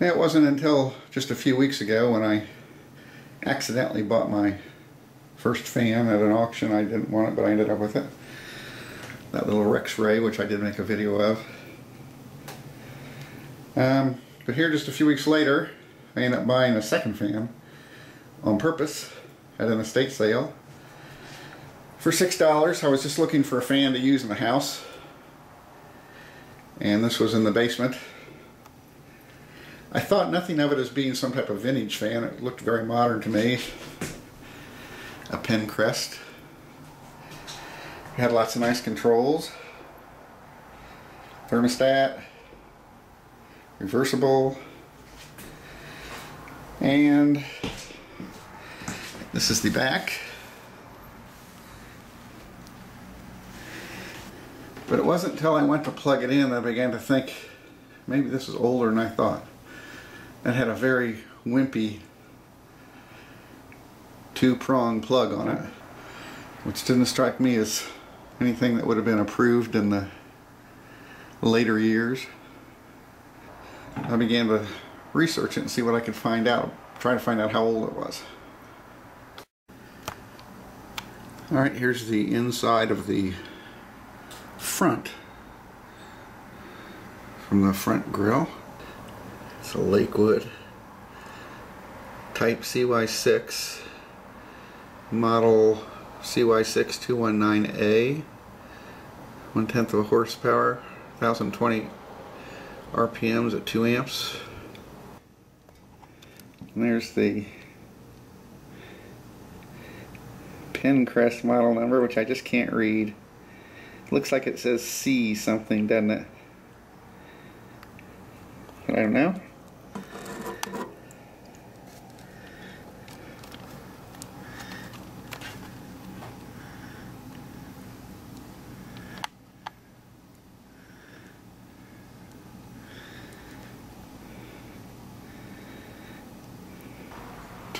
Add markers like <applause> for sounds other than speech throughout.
It wasn't until just a few weeks ago when I accidentally bought my first fan at an auction. I didn't want it, but I ended up with it. That little Rex Ray, which I did make a video of. Um, but here just a few weeks later, I ended up buying a second fan on purpose at an estate sale. For $6, I was just looking for a fan to use in the house. And this was in the basement. I thought nothing of it as being some type of vintage fan. It looked very modern to me. A Penncrest. It had lots of nice controls. Thermostat. Reversible. And this is the back. But it wasn't until I went to plug it in that I began to think maybe this is older than I thought. It had a very wimpy two-prong plug on it, which didn't strike me as anything that would have been approved in the later years. I began to research it and see what I could find out, try to find out how old it was. Alright, here's the inside of the front from the front grill. It's a Lakewood. Type CY6 model CY6 219A one tenth of a horsepower 1020 RPMs at 2 amps. And there's the Penncrest model number which I just can't read. Looks like it says C something doesn't it? I don't know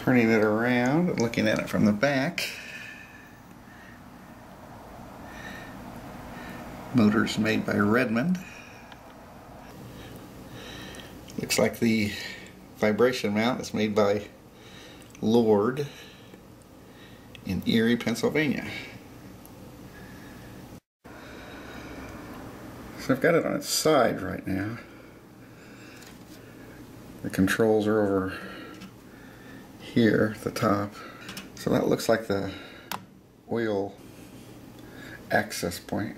turning it around looking at it from the back. Motors made by Redmond. Looks like the vibration mount is made by Lord in Erie, Pennsylvania. So I've got it on its side right now. The controls are over here at the top. So that looks like the oil access point.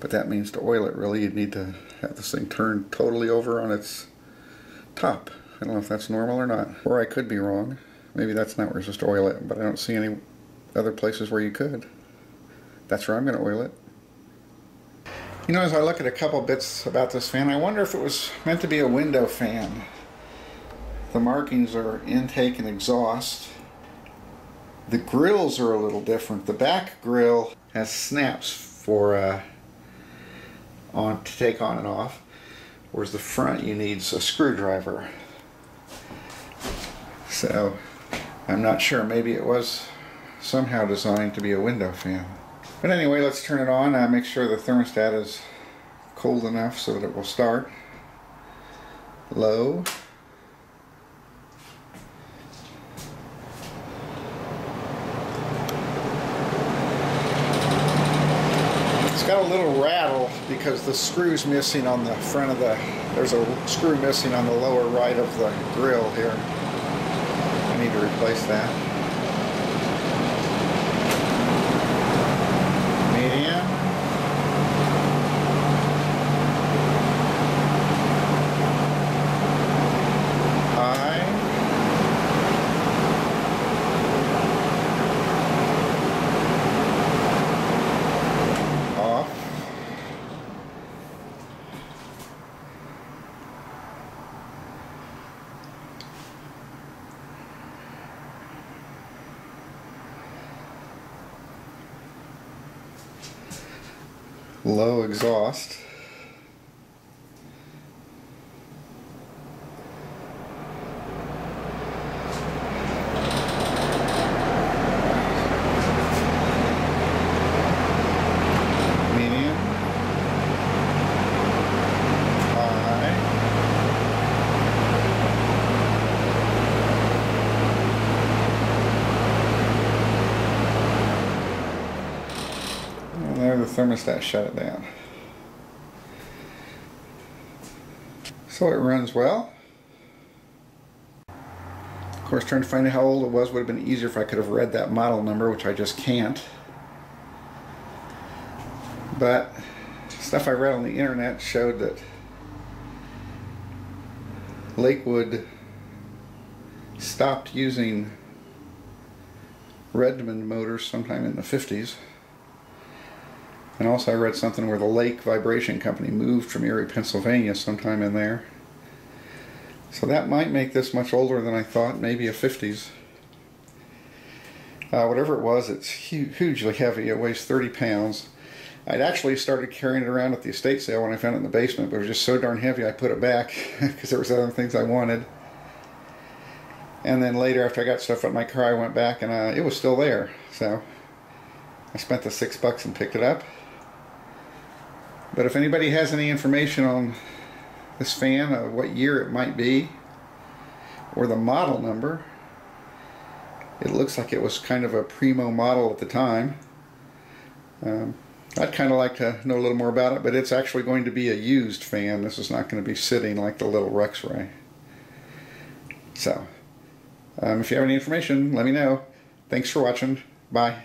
But that means to oil it really you need to have this thing turned totally over on its top. I don't know if that's normal or not. Or I could be wrong. Maybe that's not where supposed to oil it, but I don't see any other places where you could. That's where I'm going to oil it. You know, as I look at a couple bits about this fan, I wonder if it was meant to be a window fan. The markings are intake and exhaust. The grills are a little different. The back grill has snaps for uh, on to take on and off, whereas the front you need a screwdriver. So I'm not sure. Maybe it was somehow designed to be a window fan. But anyway, let's turn it on. Uh, make sure the thermostat is cold enough so that it will start. Low. Got a little rattle because the screw's missing on the front of the, there's a screw missing on the lower right of the grill here. I need to replace that. Low exhaust. Thermostat shut it down. So it runs well. Of course, trying to find out how old it was would have been easier if I could have read that model number, which I just can't. But stuff I read on the internet showed that Lakewood stopped using Redmond motors sometime in the 50s. And also I read something where the Lake Vibration Company moved from Erie, Pennsylvania sometime in there. So that might make this much older than I thought, maybe a 50s. Uh, whatever it was, it's hu hugely heavy. It weighs 30 pounds. I'd actually started carrying it around at the estate sale when I found it in the basement, but it was just so darn heavy I put it back <laughs> because there was other things I wanted. And then later, after I got stuff out of my car, I went back and uh, it was still there. So I spent the six bucks and picked it up. But if anybody has any information on this fan, of what year it might be, or the model number, it looks like it was kind of a primo model at the time. Um, I'd kind of like to know a little more about it, but it's actually going to be a used fan. This is not going to be sitting like the little Rex Ray. So, um, if you have any information, let me know. Thanks for watching. Bye.